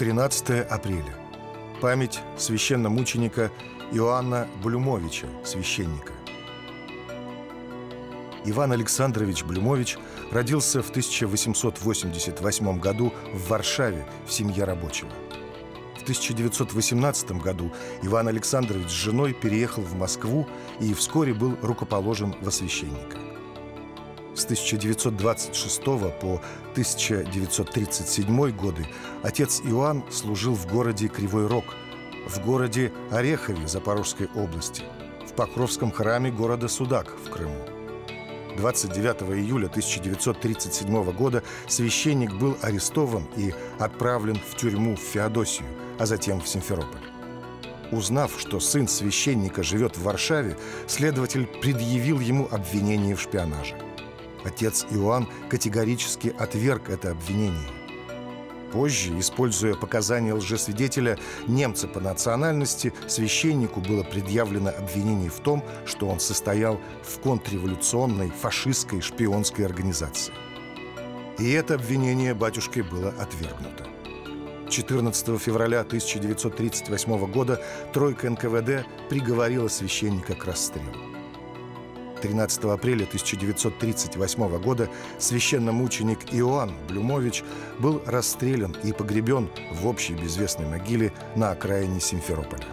13 апреля. Память священномученика Иоанна Блюмовича, священника. Иван Александрович Блюмович родился в 1888 году в Варшаве в семье рабочего. В 1918 году Иван Александрович с женой переехал в Москву и вскоре был рукоположен во священника. С 1926 по 1937 годы отец Иоанн служил в городе Кривой Рог, в городе Орехове Запорожской области, в Покровском храме города Судак в Крыму. 29 июля 1937 года священник был арестован и отправлен в тюрьму в Феодосию, а затем в Симферополь. Узнав, что сын священника живет в Варшаве, следователь предъявил ему обвинение в шпионаже. Отец Иоанн категорически отверг это обвинение. Позже, используя показания лжесвидетеля, немца по национальности, священнику было предъявлено обвинение в том, что он состоял в контрреволюционной фашистской шпионской организации. И это обвинение батюшкой было отвергнуто. 14 февраля 1938 года тройка НКВД приговорила священника к расстрелу. 13 апреля 1938 года священномученик Иоанн Блюмович был расстрелян и погребен в общей безвестной могиле на окраине Симферополя.